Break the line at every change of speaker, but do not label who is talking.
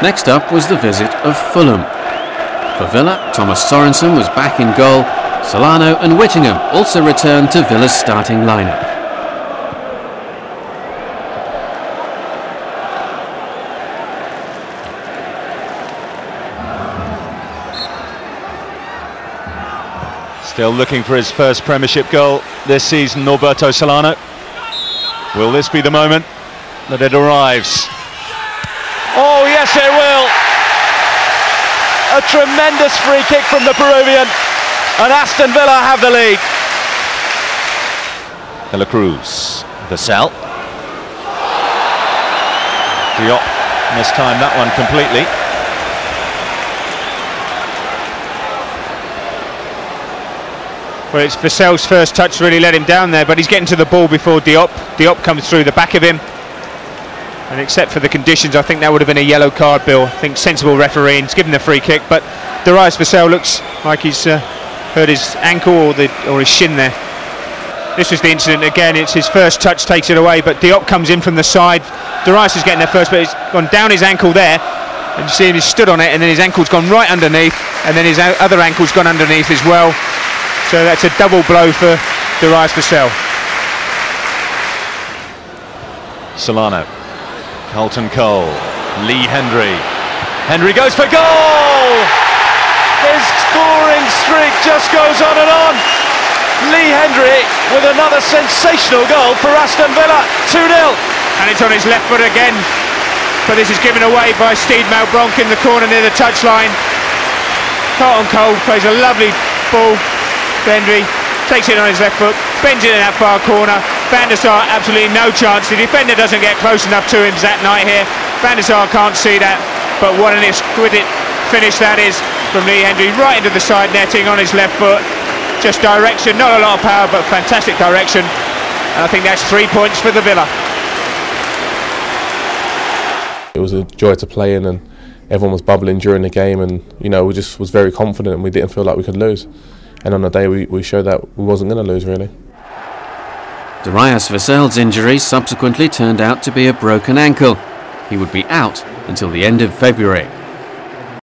Next up was the visit of Fulham. For Villa, Thomas Sorensen was back in goal. Solano and Whittingham also returned to Villa's starting lineup.
Still looking for his first Premiership goal this season, Norberto Solano. Will this be the moment that it arrives? Yes, it will. A tremendous free kick from the Peruvian, and Aston Villa have the lead. De La Cruz, Vassell. Diop mistimed that one completely.
Well, it's Vassell's first touch really let him down there, but he's getting to the ball before Diop. Diop comes through the back of him. And except for the conditions, I think that would have been a yellow card, Bill. I think sensible refereeing. He's given the free kick, but Darius Vassell looks like he's uh, hurt his ankle or, the, or his shin there. This was the incident again. It's his first touch takes it away, but Diop comes in from the side. Darius is getting there first, but he's gone down his ankle there. And you see him, he's stood on it, and then his ankle's gone right underneath, and then his other ankle's gone underneath as well. So that's a double blow for Darius Vassell.
Solano, Carlton Cole, Lee Hendry. Hendrie goes for goal! His scoring streak just goes on and on. Lee Hendrie with another sensational goal for Aston Villa, 2-0.
And it's on his left foot again, but this is given away by Steed Malbranque in the corner near the touchline. Carlton Cole plays a lovely ball Hendrie takes it on his left foot, bends it in that far corner. Van der Sar absolutely no chance. The defender doesn't get close enough to him that night here. Van der Sar can't see that, but what an exquisite finish that is from Lee Hendrie, right into the side netting on his left foot. Just direction, not a lot of power, but fantastic direction. And I think that's three points for the Villa.
It was a joy to play in, and everyone was bubbling during the game, and you know we just was very confident, and we didn't feel like we could lose and on the day we, we showed that we wasn't going to lose really.
Darius Vassell's injury subsequently turned out to be a broken ankle. He would be out until the end of February.